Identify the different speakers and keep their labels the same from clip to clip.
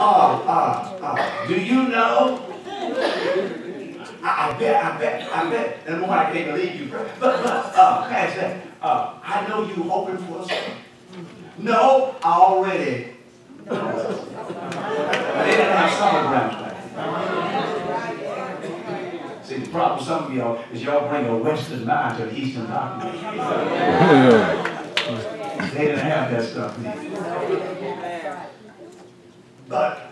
Speaker 1: uh, uh, uh, do you know? I, I bet, I bet, I bet. And more, I can't believe you. But, but, uh, past that, uh, I know you hoping for son. No, I already. they didn't have sonograms back See, the problem with some of y'all is y'all bring a Western mind to the Eastern document. they didn't have that stuff. But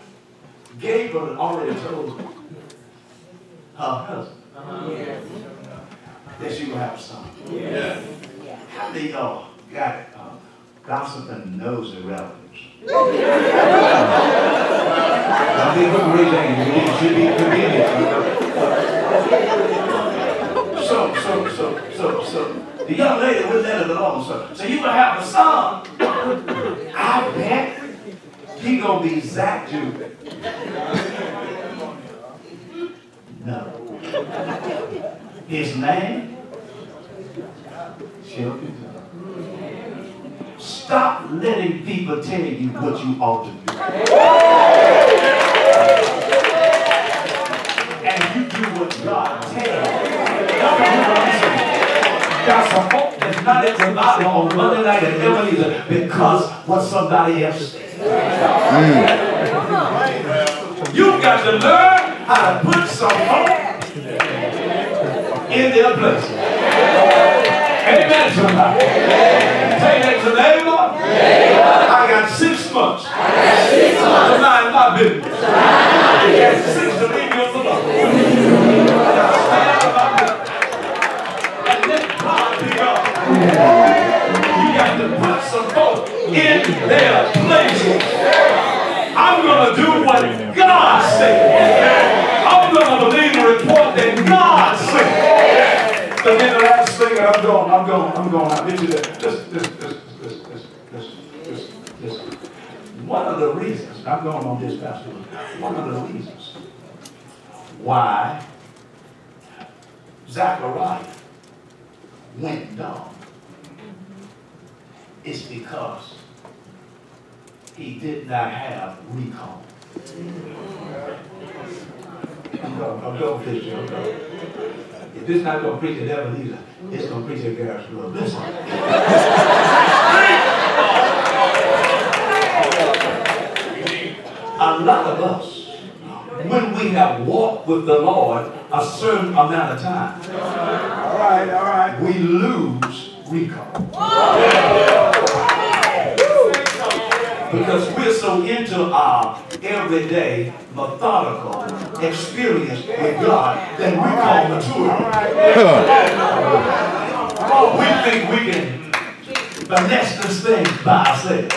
Speaker 1: Gabriel already told her husband that she would have a son. How many y'all got uh, gossiping nosy relatives? I mean, look, raise your hand. You should be convenient. So, so, so, so, so, the young lady wouldn't let it alone. So, so you will have a son. I bet he gonna be Zach Jr. No. His name? Children. Stop letting people tell you what you ought to do. And you do what God tells you. Got some folk that's not the Bible on Monday night at Ebenezer because what somebody else said. Mm. You've got to learn how to put some folk in their place. Amen, somebody. Take that to neighbor. I got six months. To mind my business. I got six to leave you alone. Be God. You got to put some folk in their places. I'm going to do what God said. I'm going to believe the report that God said. And then the last thing, and I'm going, I'm going, I'm going. I'll get you there. Listen, listen, listen, listen, listen, listen, listen. One of the reasons, I'm going on this, Pastor, one of the reasons why Zachariah went down is because he did not have recall. I'm going, I'm going, Fisher, I'm going. If this not going to preach a devil either, it's going to preach a Garrett's Grove. Listen. a lot of us, when we have walked with the Lord a certain amount of time, all right, all right, we lose recall. Because we're so into our everyday, methodical experience with God that we call maturity. we think we can finesse this thing by ourselves.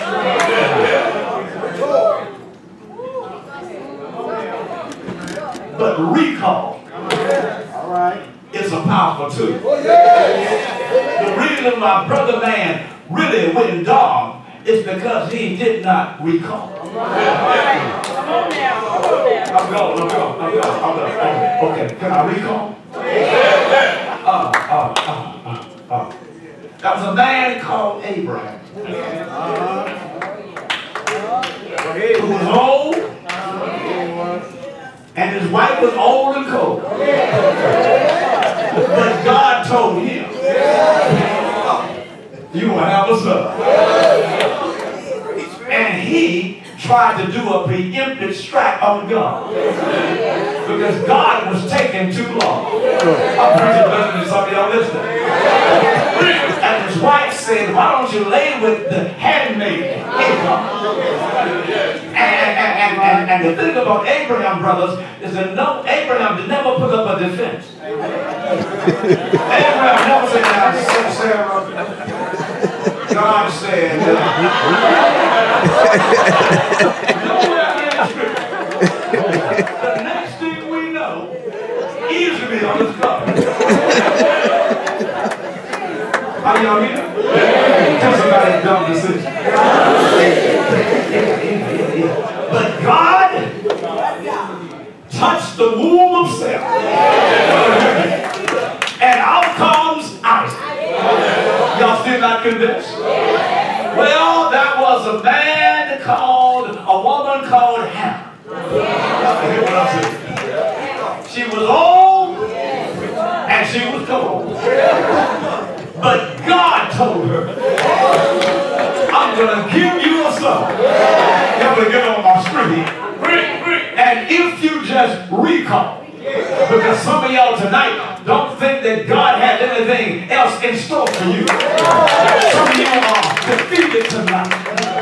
Speaker 1: But recall is a powerful tool. The reason my brother man really went dark it's because he did not recall. Come on now. I'm going, I'm going, I'm going, I'm going. Okay, can I recall? Uh, uh, uh, uh, uh. That was a man called Abraham. Who was old, and his wife was old and cold. But God told him, you will have a son and he tried to do a preemptive strike on God. Because God was taking too long. I'm preaching better than some of y'all listening. And his wife said, why don't you lay with the handmaid And, and, and, and, the thing about Abraham, brothers, is that no, Abraham never put up a defense. Abraham never said, Sarah, God said. the next thing we know, y'all here? Tell somebody dumb decision. But God touched the womb of Sarah. And out comes Isaac. Y'all still not convinced? Well, that was a man called, a woman called Hannah. going to give you a song. That will get on my screen. And if you just recall, because some of y'all tonight don't think that God has anything else in store for you. Some of you are defeated tonight.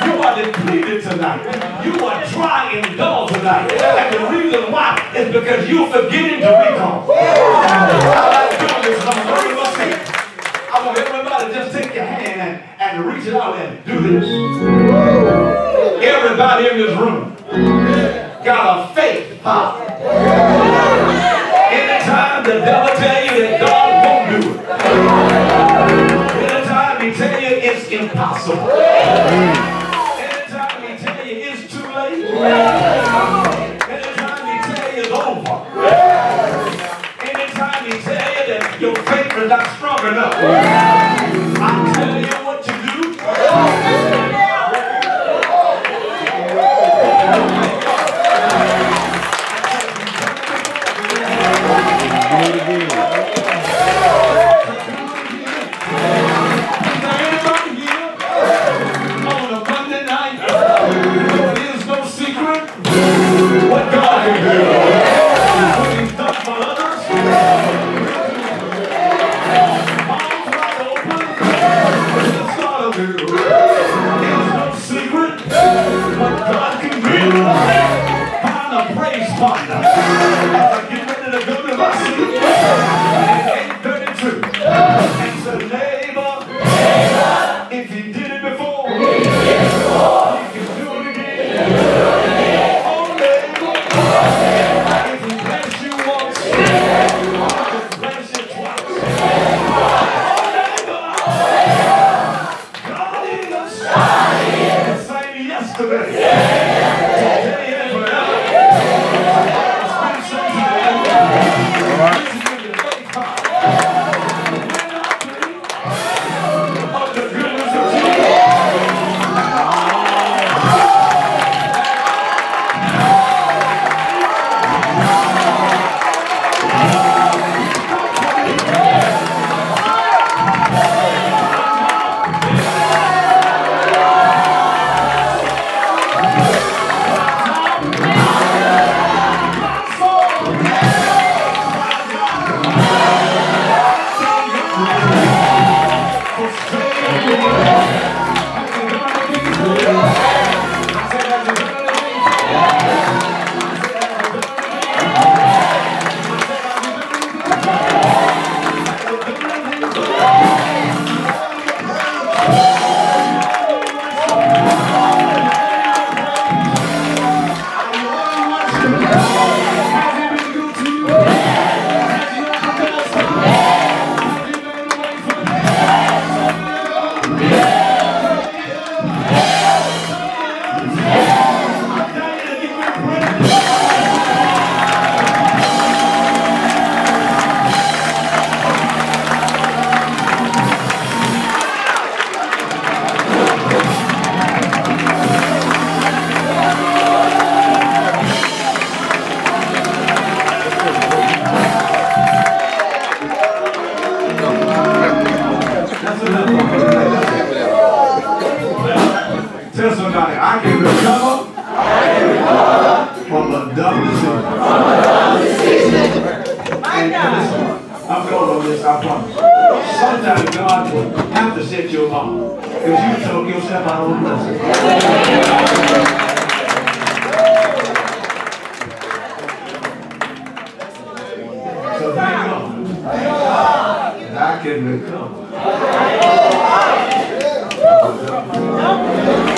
Speaker 1: You are depleted tonight. You are dry and dull tonight. And the reason why is because you're forgetting to recall. I want everybody to just take your hand and, and reach it out and do this. Everybody in this room got a faith power. Anytime the devil tell you that God won't do it. Anytime he tell you it's impossible. Anytime he tell you it's too late. Anytime he tell you it's over. Anytime he tell you that your faith is not strong enough.
Speaker 2: If you have intended to bless us, you should go bless us.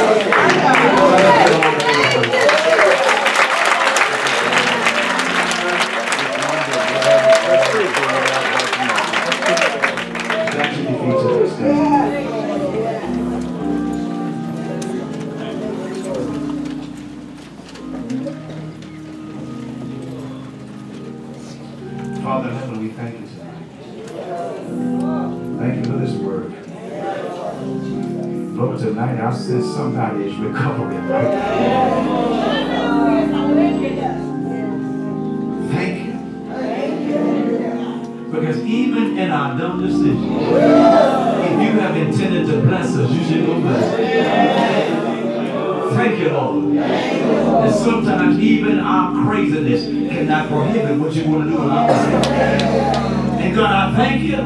Speaker 1: And God, I thank you.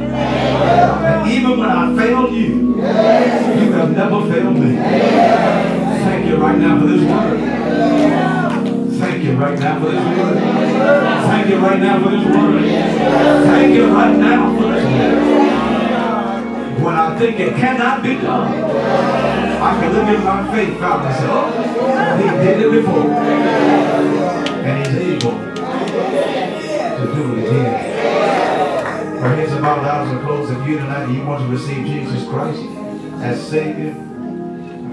Speaker 1: Even when I failed you, you have never failed me. Thank you right now for this word. Thank you right now for this word. Thank you right now for this word. Thank you right now for this word. When I think it cannot be done, I can look at my faith say, oh, he did it before. And he's able do it again. Our heads about eyes are closed. If you tonight you want to receive Jesus Christ as Savior,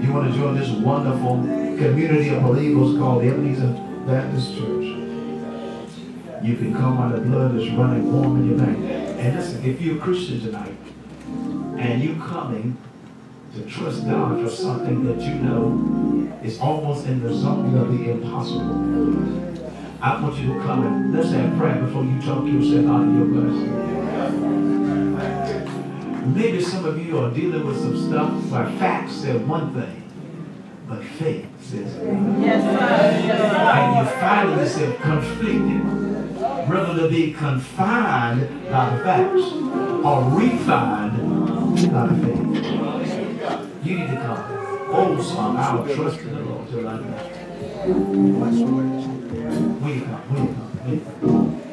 Speaker 1: you want to join this wonderful community of believers called the Ebenezer Baptist Church. You can come out the blood that's running warm in your veins. And listen, if you're a Christian tonight, and you're coming to trust God for something that you know is almost in the zone of the impossible. I want you to come and let's have prayer before you talk yourself out of your blessing. Maybe some of you are dealing with some stuff where facts say one thing, but faith says another. Yes, sir. And you find yourself conflicted, rather to be confined by the facts or refined by the faith. You need to come. Oh, son, I'll trust in the Lord till I die. We come, we come, we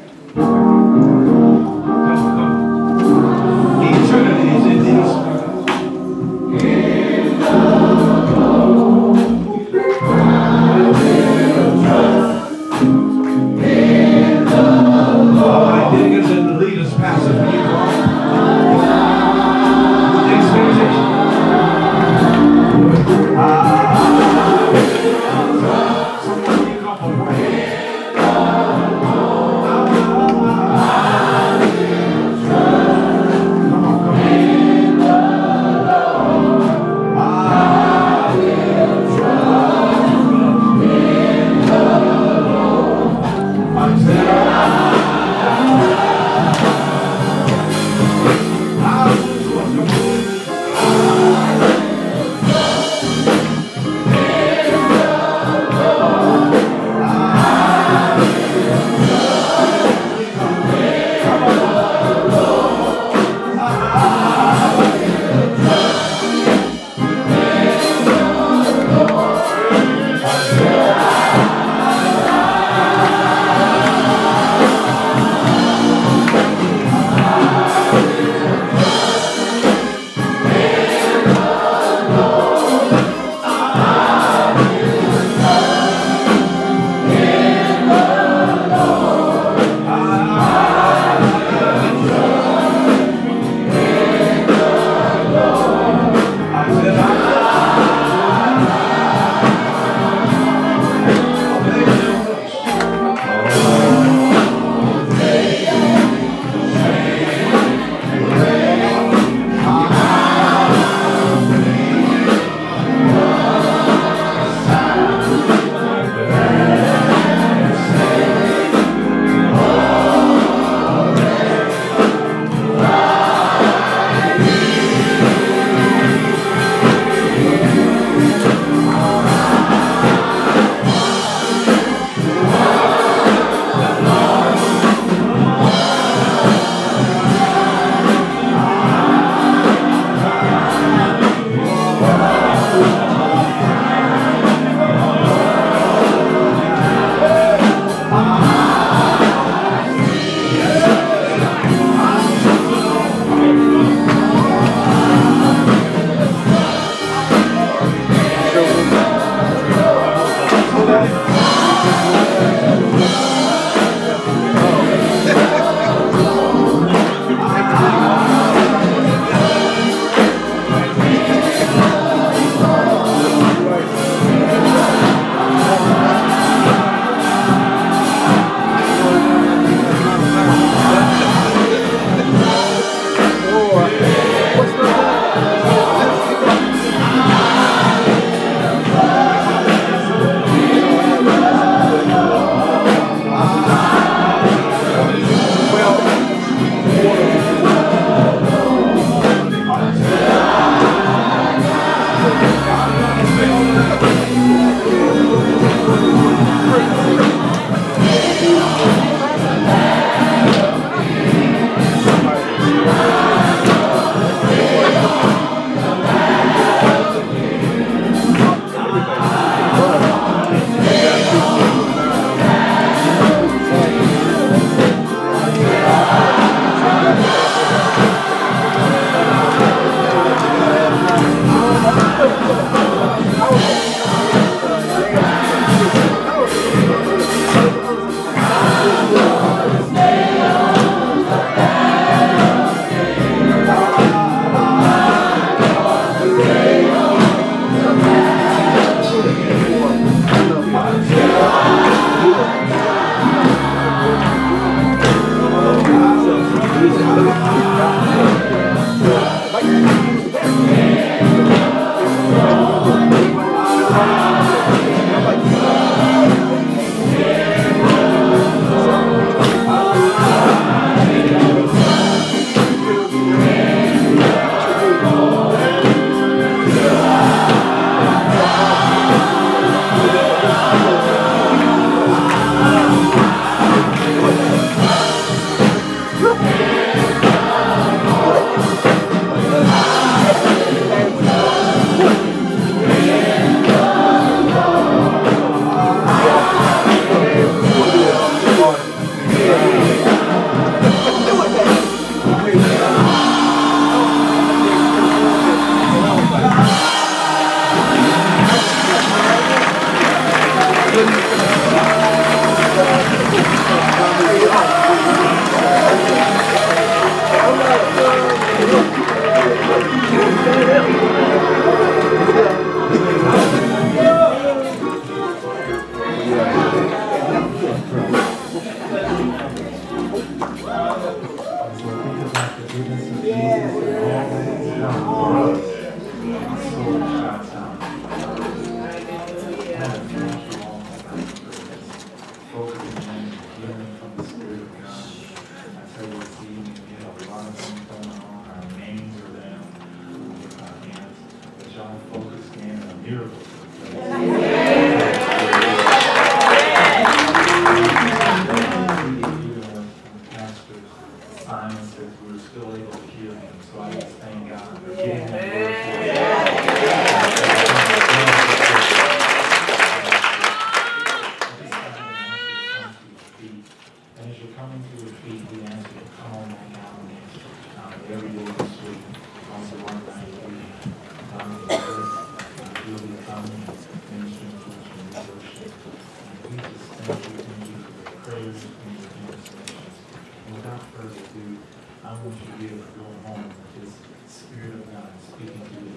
Speaker 1: to be able to go home with Spirit of God speaking to you.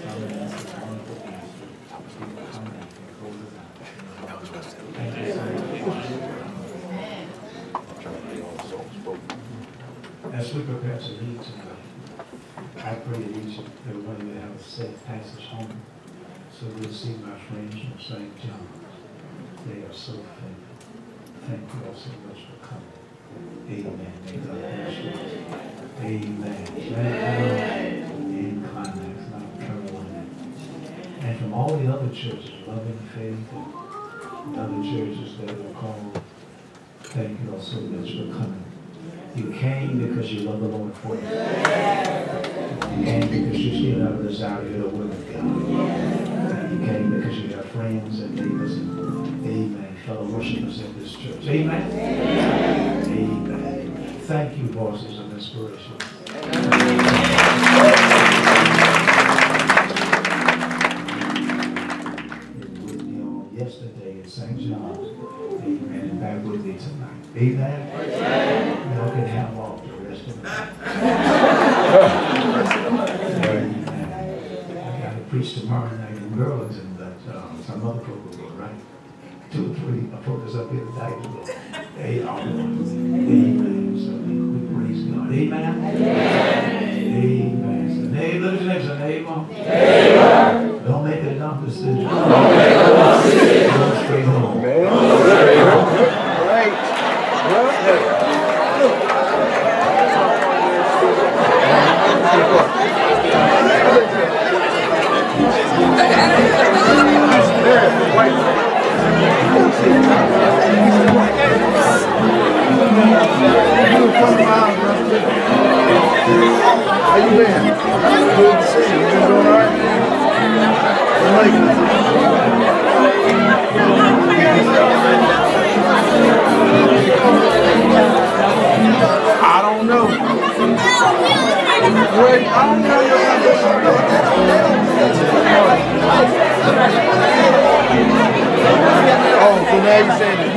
Speaker 1: So I'm going to ask wonderful pastor to come back and close us out. Thank you so much. As to I pray that each and every one of you have a safe passage home. So we'll
Speaker 2: see my friends from St. John. They are so faithful.
Speaker 1: Thank you
Speaker 2: all so much for coming. Amen. Amen. Amen. Amen. In Climax, And from all the other
Speaker 3: churches, Loving Faith, and
Speaker 2: other
Speaker 3: churches that are called, thank you all
Speaker 2: so much for coming. You came because you love the Lord for you. You came because you still have a desire to hear the word of God. You came because you have friends and neighbors and amen, fellow worshipers in this
Speaker 3: church. Amen. amen. amen thank you, bosses of inspiration. With me on yesterday at St. John's. Amen. And back
Speaker 2: with me tonight. Amen. Amen. Y'all can have all the rest of the night. I got to preach tomorrow night in Burlington, but um, some other folk will
Speaker 1: go, right? Two or three folks up here tonight will go. Hey, Amen. Amen. Amen. Amen. Amen. Neighbor, next neighbor. Neighbor. Don't make it an opposite.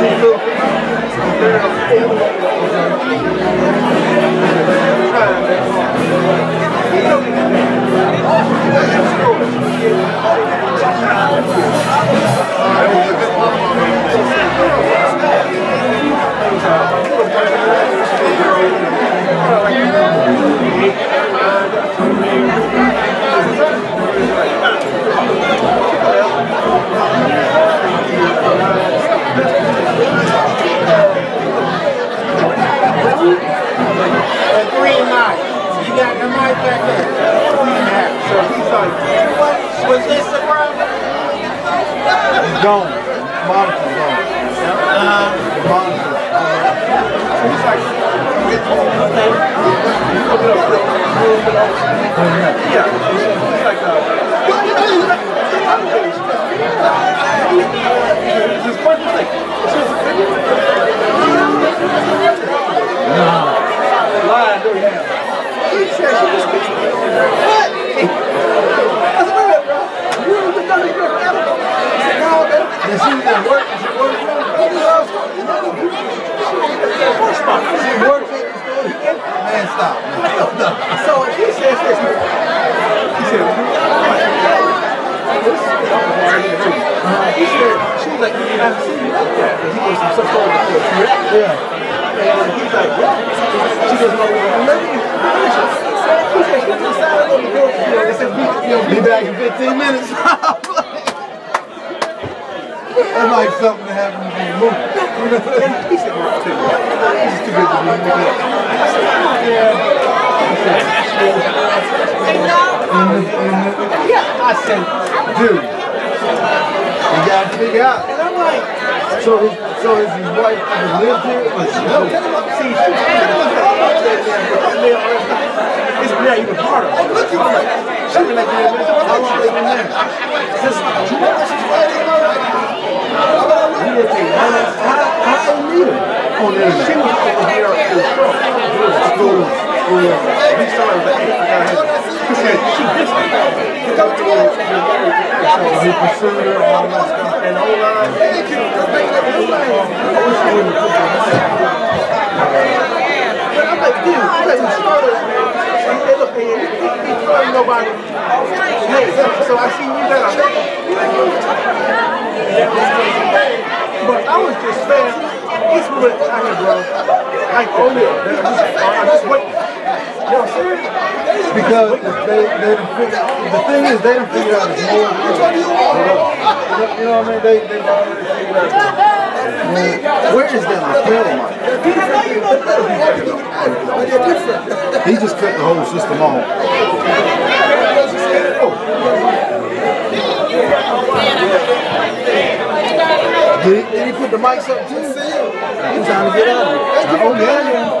Speaker 2: Thank you.
Speaker 3: Yeah.
Speaker 2: And he's like, what? She goes, no, let me finish it. He said, she decided on the girl, you know, they said, we, you know,
Speaker 3: Be back in 15 minutes. That's like something that happens in a movie.
Speaker 2: And he said, well, I'll tell you what, this is too good to be making up. I said, yeah. Yeah, I said,
Speaker 3: Dude, you gotta figure out.
Speaker 2: and I'm like,
Speaker 3: So so is his wife ever lived here? Or she
Speaker 2: no, tell him, see, she was telling me that all that there, it's now even harder. I'm looking for it. She was like, yeah, how long they been there? Since July, she's fighting all right. You would think, how, how, how you meet her?
Speaker 3: on the
Speaker 2: She was over here in the. School. He started the eight. He said, she dissed me. He got to the
Speaker 3: So he pursued her, all that stuff.
Speaker 2: And all that. I wish I'm like, dude, you he throwing nobody. Hey, so I see you there. But I was just saying, it's what I had, bro. Like, oh yeah, I'm just waiting. You know what I'm?
Speaker 3: Because they, they figured, the thing is, they didn't figure out it's more real. You know what I mean? They, they've already figured out. Man, where is that lapel mic? He just cut the whole system off. Did he, did he put the mics up too? He's trying to get out of it. Oh, yeah.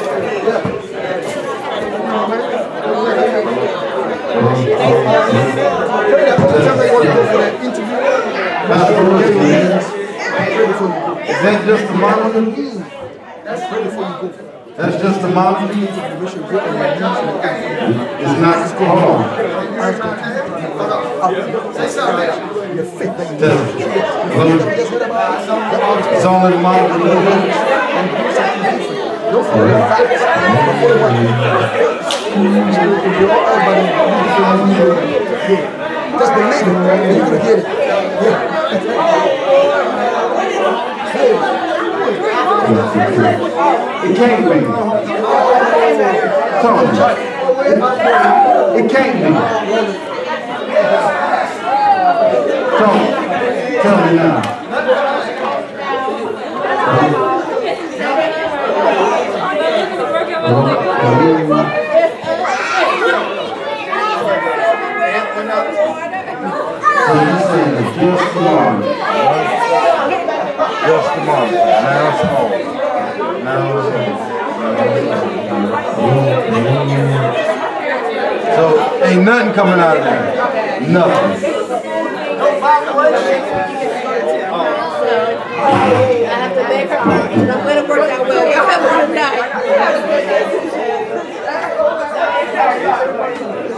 Speaker 2: Is that just the monopoly? That's
Speaker 4: ready
Speaker 3: for you go.
Speaker 2: That's just the monopoly?
Speaker 3: It's
Speaker 2: not. It's only the monopoly.
Speaker 3: Don't. Just believe it, you're gonna get it.
Speaker 2: It can't be. Tell me. It can't be. Tell me now. That just tomorrow. Just tomorrow. Now it's home. Now it's home. So ain't nothing coming out of there. Nothing.
Speaker 4: I have to beg her. Don't let it work well. Y'all have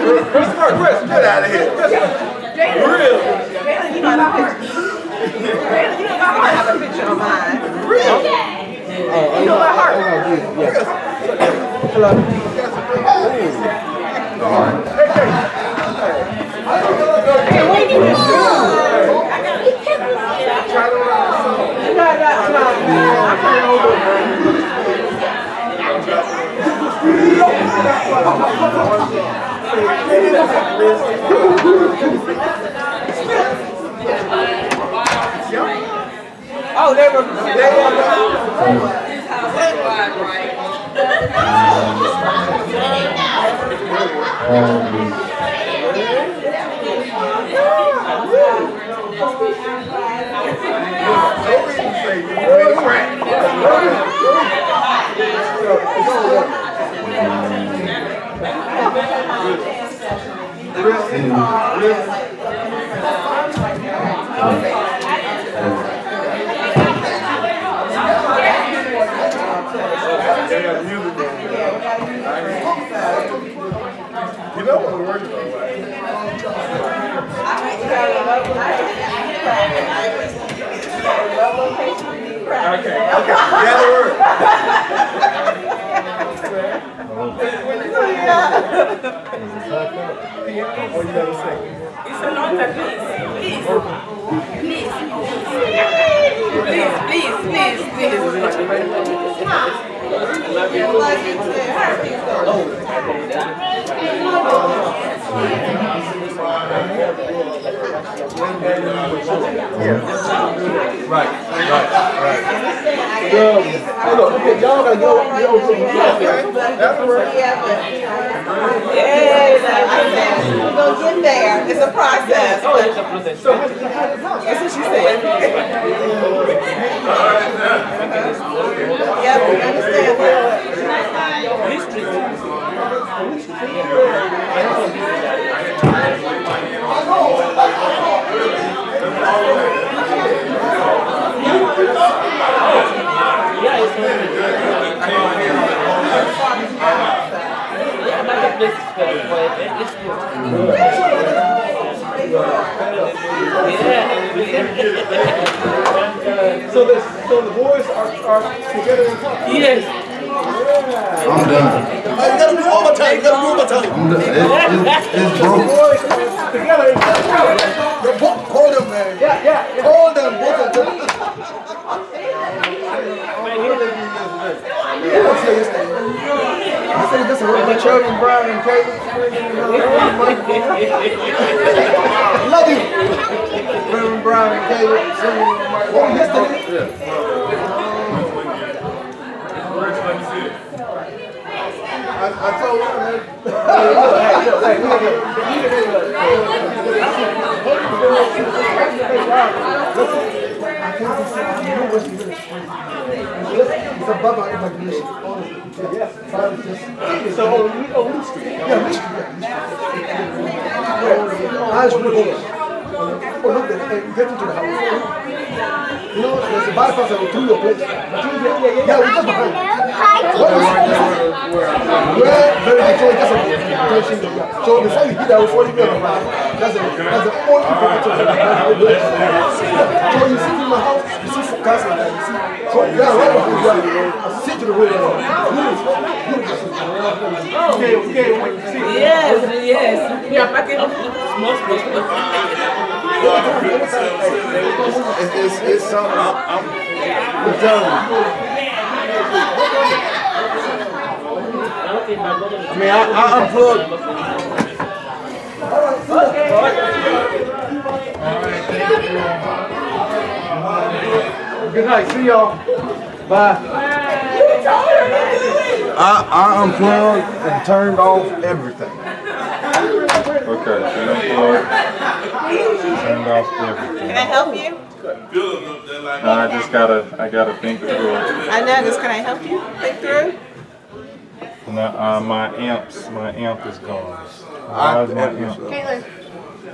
Speaker 2: Chris, Chris, get out of here. Real.
Speaker 4: You know my picture. You know my heart have a picture of mine. Oh, you know my heart. Oh, hey, what do you do? You got that. Oh, they were. They were.
Speaker 2: You Yeah, the word. Oh, you gotta sing.
Speaker 4: It's a long time, please. Please. Please, please, please, please. Love you. Love you too. Her people.
Speaker 2: Right, right, right. Hey, look, okay, y'all gotta go, go to the That's right.
Speaker 4: Yeah, but. Yeah, we're gonna get there. It's a process. Oh, it's a process. That's what she said.
Speaker 2: So this, so the boys are, are together in class?
Speaker 5: Yes.
Speaker 2: I'm done.
Speaker 3: You gotta do overtime. You gotta do overtime.
Speaker 2: I'm done. It, it, it's broke.
Speaker 3: Boys together in class. Your call them, man.
Speaker 2: Yeah, yeah, yeah.
Speaker 3: Call them, both of them.
Speaker 2: Man, here they do this.
Speaker 3: What's your yesterday? said this is what Children Brown and Caleb. Love you. Reverend Brown and Caleb. Oh, yesterday. I, I told him that. Hey, look, hey, look, hey, look, It's a Baba imagination. Yes. So, oh, Lee Street. Yeah, Lee Street. Yeah. I just want to go. Oh, look, and get into the house. You know, there's a bypass that will through your place. Yeah, we just behind. What is Well, very good. So that's a question. So before you do that, before you get around, that's a that's the only information that I So you sit in my house, you see some gas like that, you see. So yeah, right you, I sit to the window. Okay, okay, wait, see.
Speaker 4: Yes, yes. Yeah, back in
Speaker 3: It's, it's, it's something I'm, I'm, telling you. I mean, I, I unplugged. Good night. See y'all. Bye. I, I unplugged and turned off everything.
Speaker 5: Okay, so unplug, turned off everything.
Speaker 4: Can I help you?
Speaker 5: Now I just gotta, I gotta think through it.
Speaker 4: I know this. Can I help you think through?
Speaker 5: Now, uh, my amps, my amp is gone. Why is my amp?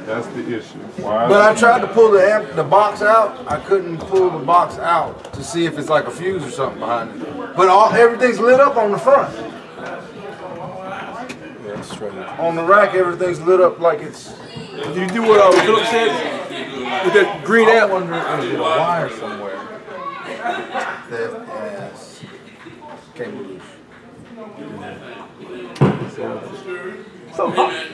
Speaker 5: That's the issue. Why?
Speaker 3: But I tried to pull the amp, the box out. I couldn't pull the box out to see if it's like a fuse or something behind it. But all everything's lit up on the front.
Speaker 5: That's strange.
Speaker 3: On the rack, everything's lit up like it's.
Speaker 2: Did you do what uh, Philip said? With that green app?
Speaker 3: I
Speaker 2: amp?
Speaker 3: wonder if there's a wire somewhere that has cable loose.
Speaker 2: So hot.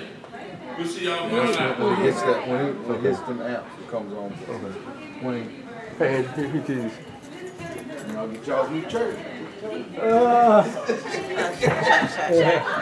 Speaker 3: That's when, when it hits that when he, when it hits them amps, it comes on. Okay. When it,
Speaker 2: Hey, here it is.
Speaker 3: you know, get y'all's new church.
Speaker 2: It's a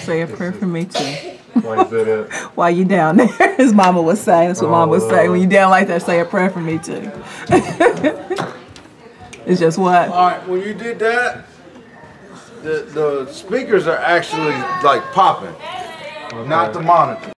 Speaker 4: Say a prayer for me too.
Speaker 5: Why is that it?
Speaker 4: While you down there, his mama was saying. That's what mama was saying. When you down like that, say a prayer for me too. it's just what?
Speaker 3: All right, when you did that, the the speakers are actually like popping, not the monitor.